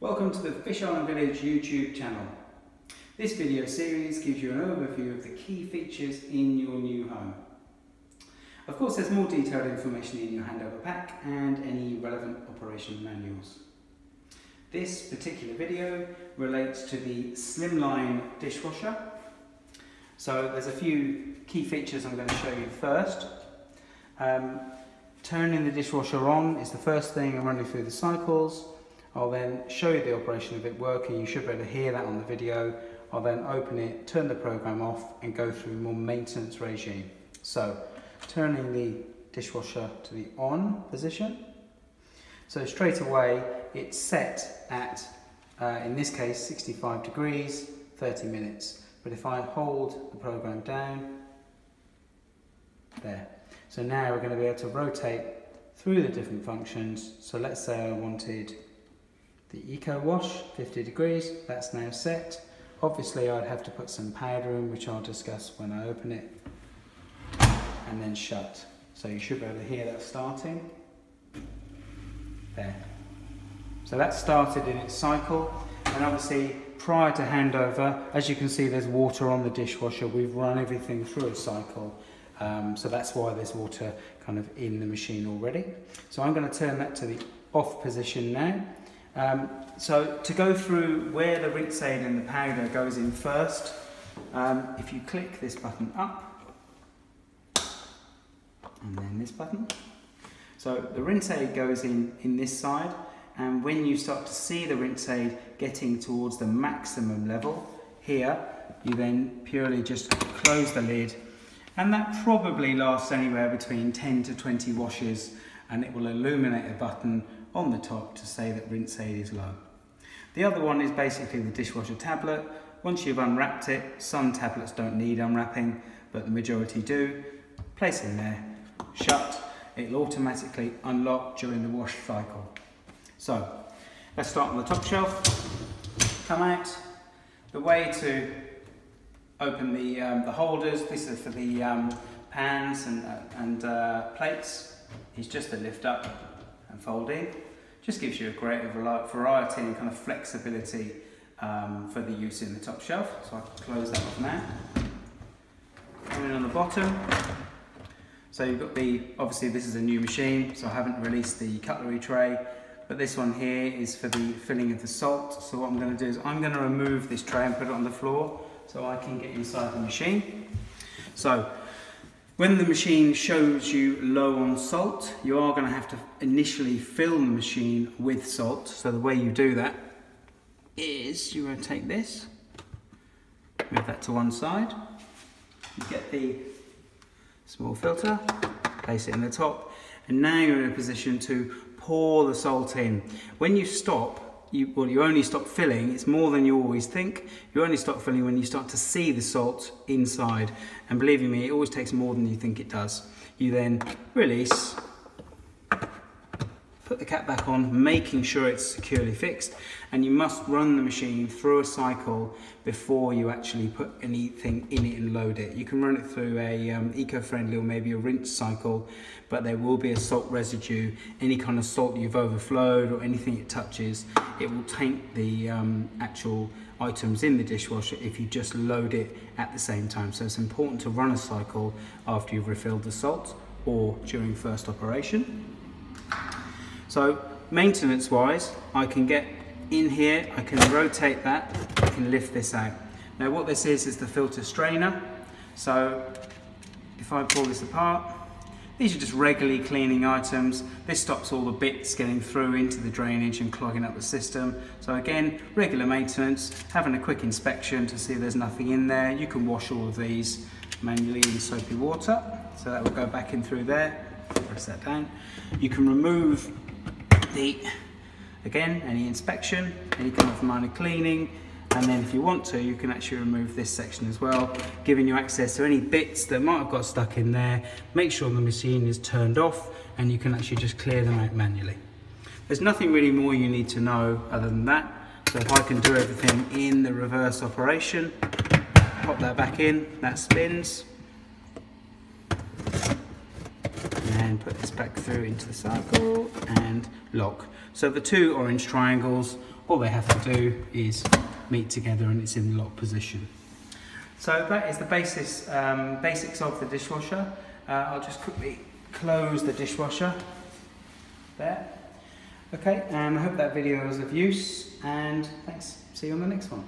Welcome to the Fish Island Village YouTube channel. This video series gives you an overview of the key features in your new home. Of course there's more detailed information in your handover pack and any relevant operation manuals. This particular video relates to the Slimline dishwasher. So there's a few key features I'm going to show you first. Um, turning the dishwasher on is the first thing and running through the cycles. I'll then show you the operation of it working. You should be able to hear that on the video. I'll then open it, turn the program off and go through more maintenance regime. So turning the dishwasher to the on position. So straight away it's set at, uh, in this case, 65 degrees, 30 minutes. But if I hold the program down, there. So now we're going to be able to rotate through the different functions. So let's say I wanted the Eco Wash, 50 degrees, that's now set. Obviously I'd have to put some powder in, which I'll discuss when I open it, and then shut. So you should be able to hear that starting. There. So that started in its cycle, and obviously prior to handover, as you can see there's water on the dishwasher, we've run everything through a cycle. Um, so that's why there's water kind of in the machine already. So I'm going to turn that to the off position now. Um, so to go through where the rinse aid and the powder goes in first, um, if you click this button up, and then this button. So the rinse aid goes in, in this side, and when you start to see the rinse aid getting towards the maximum level here, you then purely just close the lid, and that probably lasts anywhere between 10 to 20 washes, and it will illuminate a button on the top to say that rinse aid is low. The other one is basically the dishwasher tablet. Once you've unwrapped it, some tablets don't need unwrapping, but the majority do. Place in there, shut. It'll automatically unlock during the wash cycle. So, let's start on the top shelf. Come out. The way to open the, um, the holders, this is for the um, pans and, uh, and uh, plates, is just to lift up and fold in. Just gives you a great variety and kind of flexibility um, for the use in the top shelf. So I can close that off now. Coming on the bottom. So you've got the, obviously this is a new machine, so I haven't released the cutlery tray, but this one here is for the filling of the salt. So what I'm gonna do is I'm gonna remove this tray and put it on the floor so I can get inside the machine. So when the machine shows you low on salt, you are going to have to initially fill the machine with salt. So the way you do that is you rotate this, move that to one side, you get the small filter, place it in the top, and now you're in a position to pour the salt in. When you stop, you, well, you only stop filling, it's more than you always think. You only stop filling when you start to see the salt inside. And believe me, it always takes more than you think it does. You then release, put the cap back on, making sure it's securely fixed, and you must run the machine through a cycle before you actually put anything in it and load it. You can run it through a um, eco-friendly or maybe a rinse cycle, but there will be a salt residue. Any kind of salt you've overflowed or anything it touches, it will taint the um, actual items in the dishwasher if you just load it at the same time. So it's important to run a cycle after you've refilled the salt or during first operation. So maintenance wise, I can get in here, I can rotate that, I can lift this out. Now what this is, is the filter strainer. So if I pull this apart, these are just regularly cleaning items. This stops all the bits getting through into the drainage and clogging up the system. So again, regular maintenance, having a quick inspection to see if there's nothing in there. You can wash all of these manually in soapy water. So that will go back in through there. Press that down. You can remove the, again, any inspection, any kind of minor cleaning, and then if you want to, you can actually remove this section as well, giving you access to any bits that might have got stuck in there. Make sure the machine is turned off and you can actually just clear them out manually. There's nothing really more you need to know other than that. So if I can do everything in the reverse operation, pop that back in, that spins, and put this back through into the cycle and lock. So the two orange triangles all they have to do is meet together and it's in lock position. So that is the basis, um, basics of the dishwasher. Uh, I'll just quickly close the dishwasher there. Okay, and I hope that video was of use and thanks. See you on the next one.